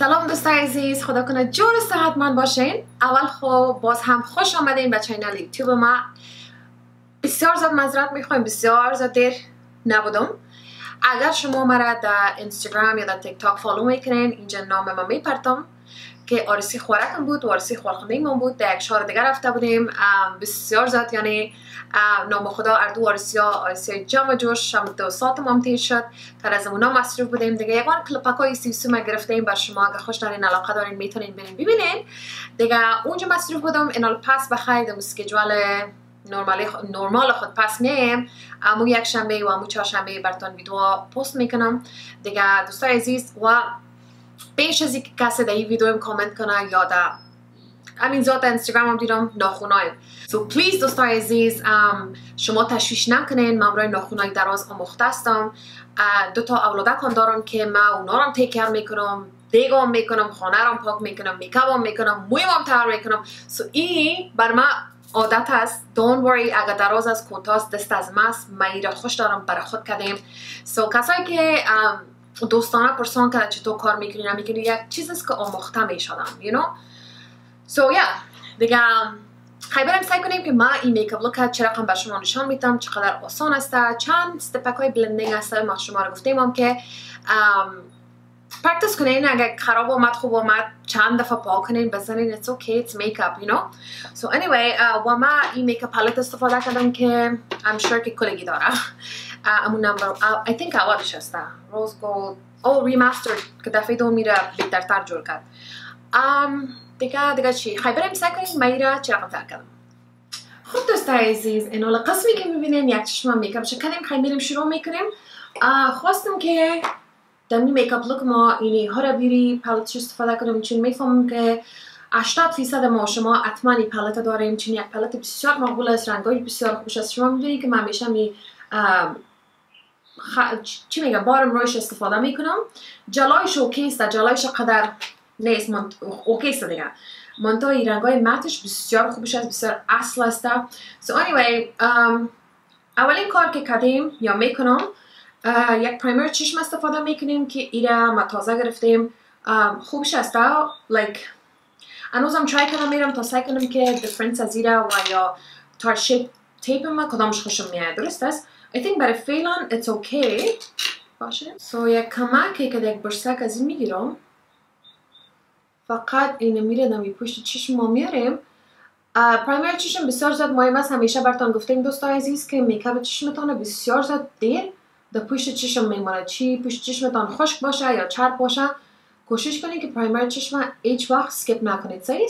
سلام دوستای عزیز خدا کنه جور من باشین. اول خب باز هم خوش آمدین به channel یوتیوب ما. بسیار زیاد معذرت می‌خوایم بسیار زیاد دیر نبودم. اگر شما مرا در اینستاگرام یا در تیک تاک follow می‌کنین اینجا نام ما میپرتم. که عروسی خواهرکم بود و عروسی خواهرخوانده من بود. در یک شهر دیگر رفته بودیم. بسیار زیاد یعنی نام خدا هر دو عروسی ها عروسی جمع جوش هم دو ساعت ممتیز شد. تر از اونا مصروف بودیم. دیگه یکان کلپک های سی ما گرفتیم بر شما. اگر خوش دارین علاقه دارین می‌تونین برین ببینین. دیگه اونجا مصروف بودم. اینال پس بخیر در schedule normal normal خود پس میم امو یک شنبه و امو چهارشنبه براتون ویدیو پست می‌کنم. دیگه دوستای عزیز و پیش از اینکه کسی در این ویدیو کامنت کنه یا در همین ذات اینستاگرام هم دیدم ناخونایم so please دوستای عزیز شما تشویش نکنین. من برای ناخونای دراز آموخته هستم. دو تا اولادکان دارم که من اونا رو تیکر می‌کنم دیگام می‌کنم خانه رو پاک می‌کنم میکابم می‌کنم مویم تر می‌کنم. سو این بر من عادت است. Don't worry اگر دراز از کوتاست دست از ماست من خوش دارم برای خود کردیم. سو so, کسایی که دوستانه پرسان که چطور کار می‌کنی نمی‌کنی یک چیز است که آموخته می‌شدم you know. So yeah دیگه خیلی بریم سعی کنیم که ما این makeup look چه رقم بر شما نشان میتم چقدر آسان است چند step ک های blending است ما شما رو گفتیم هم که practice کنین اگر خراب آمد خوب آمد چند دفعه پاک کنین بزنین it's okay it's makeup you know. So anyway uh, و ما این makeup palette استفاده کردم که I'm sure که کلگی داره. امون number I think اولش هسته Rose Gold او Remastered که دفعه دو میره بهترتر جور کرد. Um, دیگه دیگه چی؟ خیلی سعی کنیم. میره رقم تر کردم؟ خب دوستای عزیز این حالا قسمی که می‌بینین یک چشم میکاپ شکلیم خیلی میریم شروع می‌کنیم. خواستم که لوک ما اینی هر بیری استفاده کنیم چون می‌فهمم که 80 فیصد ما شما حتما این پالت داریم چون یک پالت بسیار مقبول است رنگای بسیار خوبش است. شما می‌دونی که من همیشه می. چی میگم؟ بارم روش استفاده می‌کنم. جلایش okay ست جلایش قدر نیست من okay ست دیگه. منتها این رنگ های matte ش بسیار خوبش است بسیار اصل است. So anyway اولین کار که کردیم یا می‌کنم یک primer چشم استفاده می‌کنیم که ایره ما تازه گرفتیم خوبش است like هنوزم try کنم میرم تا سعی کنم که difference از ایره و یا Tarte Shape تیپ ما کدامش خوشم میاد درست است I think برای فعلا it's okay. باشه so یک کمکی که یک برسک از این می‌گیرم فقط این میره نمی پشت چشم ما میاریم primer چشم بسیار زیاد مهم است همیشه برتان گفتیم دوستان عزیز که makeup چشمتان بسیار زیاد دیر در پشت چشم میمونه. چی؟ پشت چشمتان خشک باشه یا چرب باشه. کوشش کنید که primer چشم هیچ وقت skip نکنید. صحیح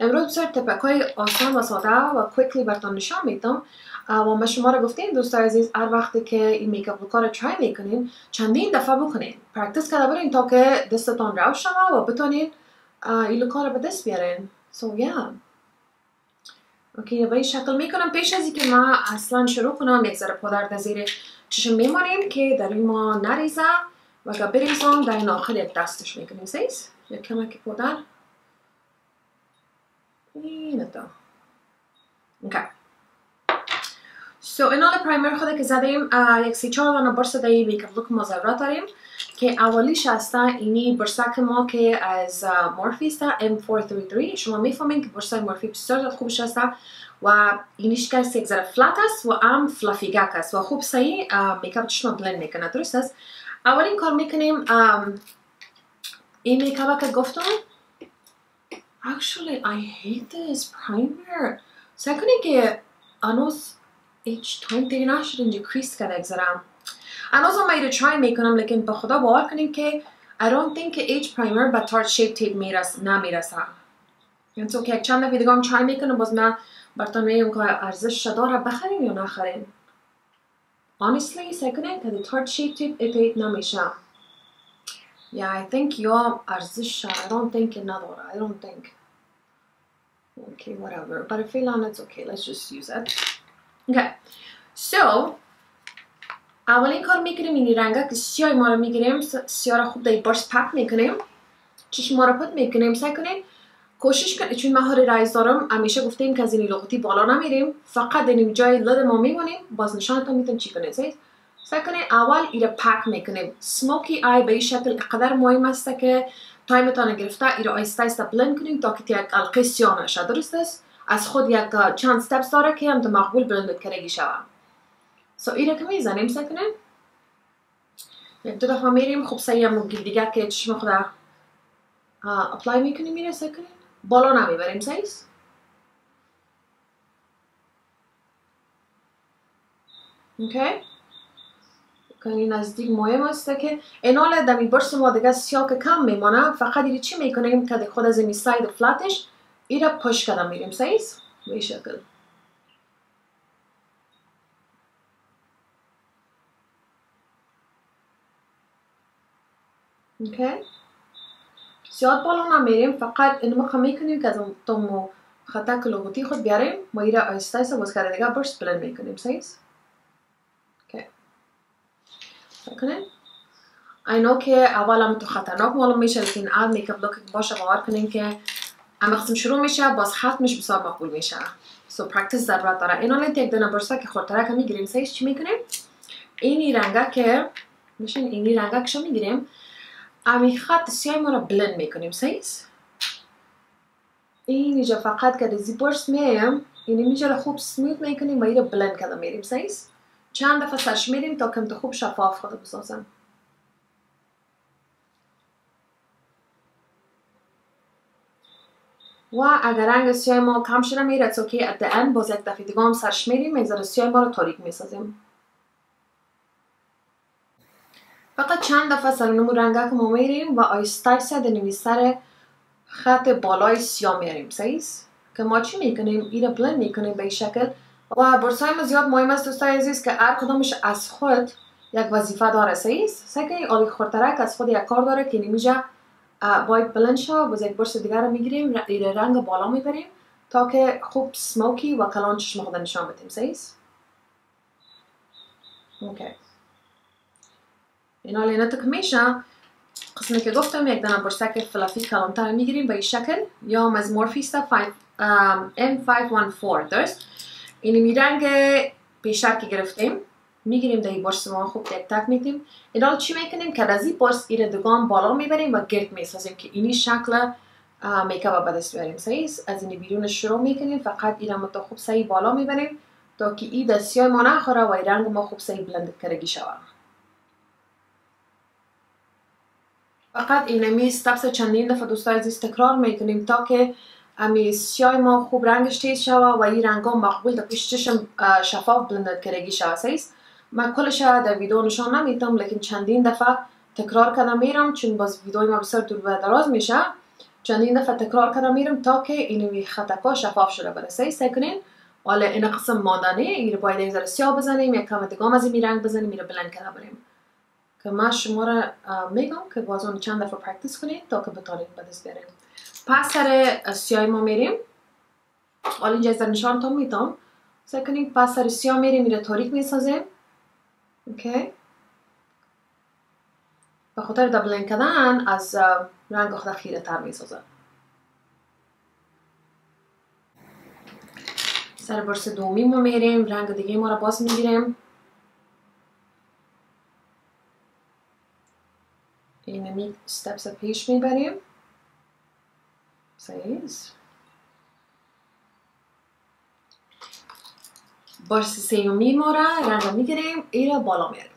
امروز بسیار tip ک های آسان و ساده و quickly برتان نشان میدم. و ما شما رو گفتیم دوستان عزیز هر وقتی که این makeup کار رو try می‌کنین چندین دفعه بکنین. practice کرده برین تا که دستتان رو شما و بتونین این کار رو به دست بیارین. so yeah. Okay به این شکل می‌کنم. پیش از که ما اصلا شروع کنم یک ذره پودر در زیر چشم میماریم که در ما نریزه و اگر بریزم در آخر یک دستش می‌کنیم. سیز یک کمک پودر این تا okay. So این حال پرایمر خود که زدیم یک سی چهار دانه برس د ای makeup look ضرورت داریم که اولیش هسته اینی برسک ما که از مورفی است M433 شما می‌فهمین که برسک مورفی بسیار خوبش هسته و اینیش که یک ذره flat است و ام fluffy گک است و خوب سعی makeup چشم بلند می‌کنه درست است اولین کار می‌کنیم این میکاپ که گفتم Actually, I hate this primer. کنید که هنوز H20 نشد. اینجا کریس کرده اگذارم هنوز هم. ایره ترای می‌کنم لیکن به خدا باور کنیم که I don't think که H primer به تارت شیپ تیپ میرس نمی‌رسه. یعنی تو که چند دفعه دیگه هم ترای می‌کنم باز من برتان میگم که ارزش داره بخریم یا نخریم؟ Honestly سعی کنیم که تارت شیپ تیپ ایپیت نمیشه. Yeah I think یا ارزش I don't think نداره. I don't think. Okay whatever. But I feel on it's okay. Let's just use it. Okay. So اولین کار می‌کنیم این رنگا که ما رو می‌گیریم. سیاه رو خوب در برس پک می‌کنیم. چشم ما رو پت می‌کنیم. سعی کنیم کوشش کنیم چون مهار رایز دارم همیشه گفتیم که از این لغتی بالا نمیریم. فقط در جای لد ما میمونیم. باز نشانتون میتون چی کنید سعی کنیم اول ایره پک می‌کنیم. سموکی آی به این شکل قدر مهم است که time تان گرفته ای را آیسته آیسته blend کنیم تا که یک القه سیاه نشه. درست است؟ از خود یک چند steps داره که هم مقبول blend کرگی شوه so ای را که می‌زنیم سکنیم یک دو دفعه میریم. خب سعی هم دیگه که چشم خود apply می‌کنیم میره سکنیم بالا نمی‌بریم سیز okay کنی نزدیک مهم است که اینال دمی برس ما دیگه سیاه که کم میمانه فقط ایره چی می‌کنیم؟ که خود از این ساید فلاتش ایره پش کردم میریم سیز به شکل اوکی زیاد بالا نمیریم فقط اینو ما می‌کنیم که از تو خطا کلوگوتی خود بیاریم ما ایره آیسته آیسته باز کرده دیگه برست بلند می‌کنیم کنین اینو که اول هم تو خطرناک معلوم میشه لیکن اد میکاپ لوک باشه باور کنین که اما قسم شروع میشه باز ختمش بسیار مقبول میشه سو پرکتیس ضرورت داره اینو لیت یک دونه برسه که که می‌گیریم سیش چی می‌کنیم اینی رنگه که میشین اینی رنگه که می‌گیریم امی خط سیاه ما رو بلند می‌کنیم سیز این اینجا فقط که دیزی برس میم اینی میجا خوب سموت می‌کنیم و این رو بلند کرده میریم سیز چند دفعه سرش میریم تا کم خوب شفاف خود بسازم و اگر رنگ سیاه ما کم شده میره تو که ات end باز یک دفعه دیگه هم سرش میریم می‌ذاره سیاه ما رو تاریک می‌سازیم. فقط چند دفعه سر نمو رنگه که ما میریم و آیسته در سر خط بالای سیاه میریم سیز که ما چی می‌کنیم؟ ایره blend می‌کنیم به این شکل. و برسای ما زیاد مهم است دوستای عزیز که هر کدامش از خود یک وظیفه داره. سیز سگه آلی خورترک از خود یک کار داره که نمیجا باید blend شد و یک برس دیگر رو می‌گیریم رنگ بالا می‌بریم تا که خوب سموکی و کلان چشم خود نشان بدیم. سیز okay. اینا لینا که میشه. قسمی که گفتم یک دانه برسک fluffy کلانتر می‌گیریم به این شکل. یا از مورفی است M514 درست؟ اینی می رنگ که گرفتیم. می‌گیریم در این ما خوب تک تک میتیم اینا چی می‌کنیم؟ که از این برس ایره دگان بالا می‌بریم و گرد می‌سازیم که اینی شکل میکاپ به دست بیاریم. صحیح؟ از این بیرون شروع می‌کنیم فقط ایره متا خوب صحیح بالا می‌بریم تا که ای دستیای ما نخوره و رنگ ما خوب صحیح بلند کرگی شود فقط اینمی ستپس چندین دفعه دوستای عزیز تکرار می‌کنیم تا که امی سیاه ما خوب رنگش تیز شوه و این رنگ ها مقبول در پیش چشم شفاف blended کرگی شوه من کلش در ویدیو نشان نمیتم لیکن چندین دفعه تکرار کردم میرم چون باز ویدیوی ما بسیار دور و دراز میشه. چندین دفعه تکرار کردم میرم تا که اینوی خطکا شفاف شده بره سیست کنین. ولی این قسم مادانه این باید یک سیاه بزنیم یک کم دیگه از این رنگ بزنیم میره blend کرده بریم. که من شما را میگم که باز چند دفعه practice کنید تا که بتانید به دست پس سر سیاه ما میریم. حالا اینجا از نشان تا سعی کنیم پس سر سیاه میریم میره تاریک می‌سازیم. اوکی به خاطر دبلین کردن از رنگ خود خیره تر می‌سازه سر برس دومی ما میریم رنگ دیگه ما را باز می‌گیریم اینمی ستپس پیش می‌بریم seis. برس سیومی ما را رنگ می‌گیریم ای بالا میاریم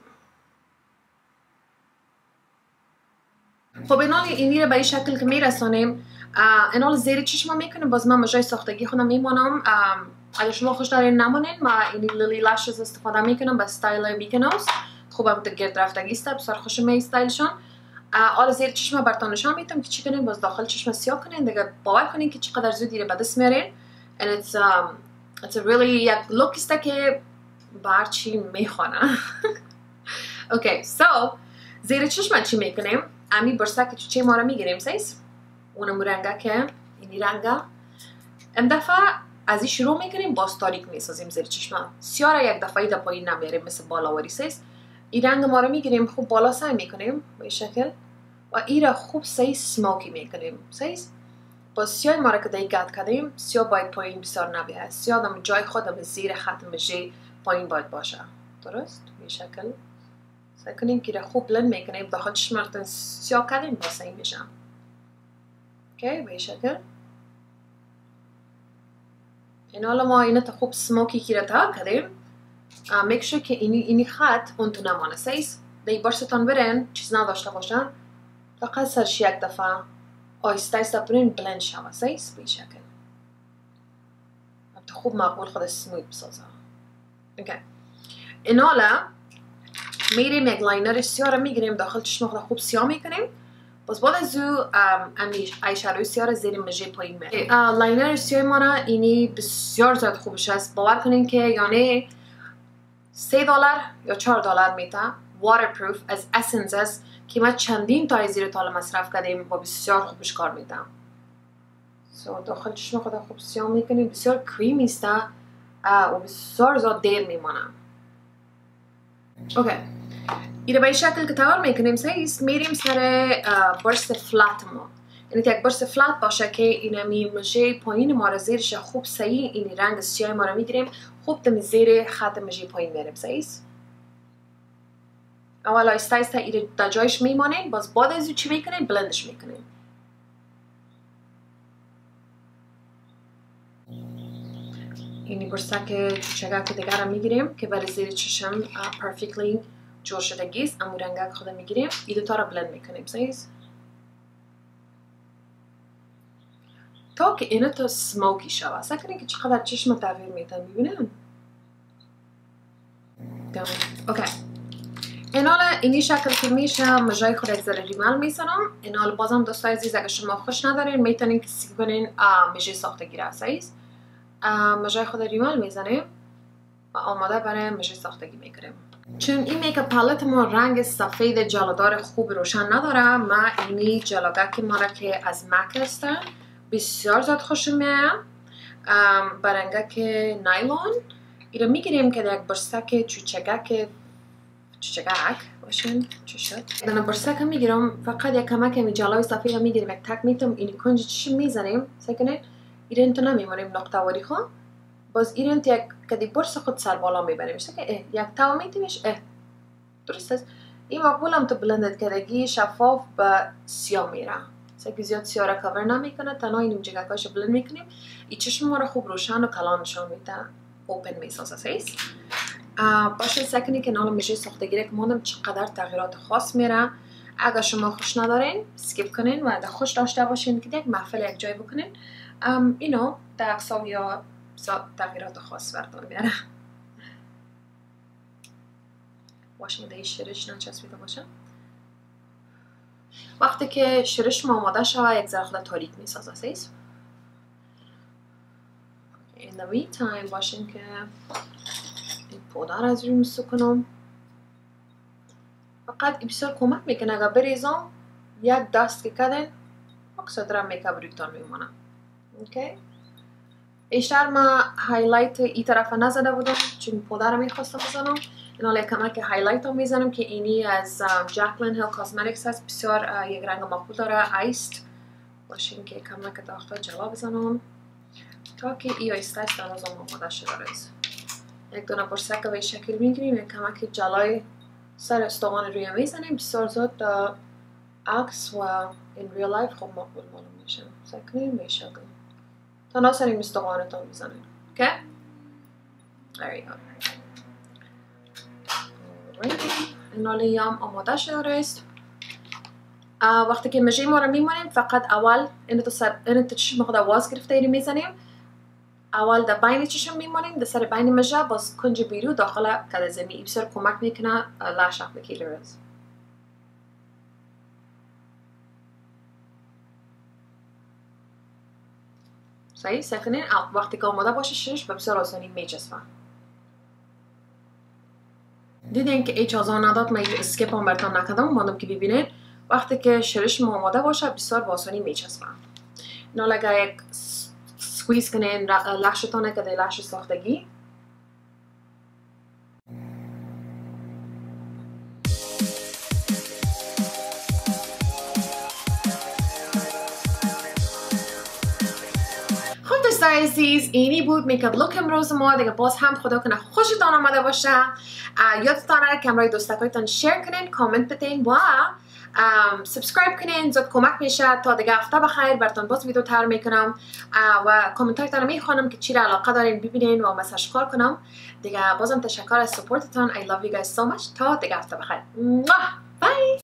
خب اینال اینی را به این شکل که میرسانیم اینال زیر چشم می‌کنیم باز من مجای ساختگی خودم میمانم. اگر شما خوش دارین نمانین ما اینی لیلی لاشز استفاده می‌کنم به ستایل میکنوس خوبم گرد رفتگی است بسیار خوش می استایلشان حالا زیر چشم برتان نشان میتم که چی کنین باز داخل چشم سیاه کنین دیگه باور کنین که چقدر زودی رو به دست میارین. And it's it's a really یک look است که بر چی می‌خوانه okay so زیر چشم چی می‌کنیم؟ امی برسه که چه ما رو می‌گیریم سیس؟ اونم رنگه که اینی رنگه. ام دفعه از این شروع می‌کنیم باز تاریک می‌سازیم زیر چشم سیاه را یک دفعه در پایین نمیاریم مثل بالاوری سیس. این رنگ ما رو می‌گیریم خوب بالا سعی می‌کنیم به شکل. و این را خوب سعی سموکی می‌کنیم سعی با سیاه ما را که دیگه گد کردیم سیاه باید پایین بسیار نبیه. سیاه دم جای خودم زیر خط مجی پایین باید باشه. درست؟ به شکل. سعی کنیم که خوب بلند می‌کنیم. داخل چشمتون سیاه کردیم با سعی میشم. اوکی؟ به این شکل. این حالا ما اینو تا خوب سموکی کی تا کردیم. make sure که اینی, اینی خط اون تو نمانه. سیز دی برستان برن چیز نداشته باشن. فقط سرش یک دفعه. آیسته آیسته برین blend شوه سیز به شکل خوب مقبول خود سموت بسازه okay. این حالا میریم یک liner سیاه رو می‌گیریم. داخل چشم خود خوب سیاه می‌کنیم. باز بعد از او eyeshadow ی سیاه رو زیر مژه پایین میره liner سیاه ما را اینی بسیار زیاد خوبش است. باور کنین که یعنی سه دلار یا چهار دلار میته waterproof از اسنس است. که ما چندین تا زیر تال مصرف کردیم با بسیار خوبش کار میدم سو داخل چشم خود خوب سیاه می‌کنیم بسیار کریمی است و بسیار زیاد دیر میمانم اوکی ایره به شکل که تور می‌کنیم سیست میریم سر برست فلات ما یعنی یک برست فلات باشه که این می مژه پایین ما را زیرش خوب صحیح این رنگ سیاه ما را می‌گیریم خوب دم زیر خط مژه پایین میریم سیست اول آیسته آیسته ایره در جایش میمانیم باز بعد از چی می‌کنیم بلندش می‌کنیم اینی برسک چگک دیگر رو می‌گیریم که برای زیر چشم پرفیکلی جور شدگی است امو رنگک خود می‌گیریم. ای دوتا رو بلند می‌کنیم سایز تا که اینو تا سموکی شوه. سی کنین که چقدر چشم تغییر میتن می‌بینیم اوکی این حالا اینی شکل که میشه مژای خود یک ریمال می‌زنم این حالا بازم دوستای عزیز اگر شما خوش ندارین می‌تونین کسی کنین مژای ساختگی را سایز. مژای خود ریمال می‌زنیم و آماده برای مژای ساختگی می‌کنیم. چون این makeup palette ما رنگ سفید جلودار خوب روشن نداره ما اینی جلوگک ما را که از MAC هستن بسیار زیاد خوش میاد برنگک نایلون. ایره می‌گیریم که یک برسک چوچگک باشین چی شد؟ دنا برسک می‌گیرم فقط یک کمک می جلوی سفید می‌گیریم یک تک میتم اینی کنج چی می‌زنیم؟ سکنه ایره انتو نمیمونیم نقطه واری خون باز ایران یک کدی برس خود سر بالا می‌بریم. که اه یک تاو میتیمش اه درست است این مقبول هم تو بلندت کردگی شفاف به سیاه میره. که زیاد سیاه را کور نمی‌کنه تنها این جگکاش بلند می‌کنیم. این چشم ما را خوب روشن و کلان نشان میده. اوپن می‌سازه سیست باشه سکنی که نال میشه که ماندم چقدر تغییرات خاص میره. اگر شما خوش ندارین سکیپ کنین و اگر خوش داشته باشین که یک محفل یک جای بکنین. اینو در اقسام یا تغییرات خاص براتون میاره واش میده شرش نچسبیده باشه وقتی که شرش ما آماده شوه یک ذره خود تاریک می‌سازه so in the meantime باشین که روی میسو کنم. فقط بسیار کمک می‌کنه اگر بریزم. یک دست که کدن اکثر درم makeup رویتان میمونه. اوکی؟ بیشتر ما highlight ای طرف نزده بودم چون پودر می‌خواستم بزنم. این حالا کمک هایلایت رو می‌زنم که اینی از جاکلین هیل کاسمتیکس هست. بسیار یک رنگ مقبول داره ایست. باشین که کمک داختا جلا بزنم. تا که ای ایست است در از آماده شده یک دونه برسک به شکل می‌گیریم یک کمک جلای سر استوان روی می‌زنیم بسیار زود عکس و این ریل لایف خوب مقبول معلوم میشه سکنیم به شکل. تا ناسرین مستقانتان بزنین اوکی؟ There you go هم آماده شده است. وقتی که مژه ما رو میمانیم فقط اول این تو چشم خود واز گرفته اینو می‌زنیم. اول در بین چشم میمانیم در سر بین مژه باز کنج بیرو داخل کده زمین بسیار کمک می‌کنه لاش اپلیکیترز صحیح؟ سی کنین وقتی که آماده باشه شش به بسیار آسانی میچسبن دیدین که ایچ آزار نداد من skip هم برتان نکردم ماندم که ببینین. وقتی که شرش آماده باشه بسیار با آسانی میچسبن لگه یک squeeze کنین lash تانه که lash ساختگی. دوستای عزیز اینی بود makeup look امروز ما. دیگه باز هم خدا کنه خوشتان آمده باشه. یادتان که همراه دوستکایتان share کنین کامنت بدین و subscribe کنین زود کمک میشه. تا دیگه هفته بخیر. براتون باز ویدیو تر می‌کنم. و کامنت هایتان می‌خوانم که چی علاقه دارین ببینین و message کار کنم. دیگه بازم تشکر از support تان. I love you guys so much. تا دیگه هفته بخیر. bye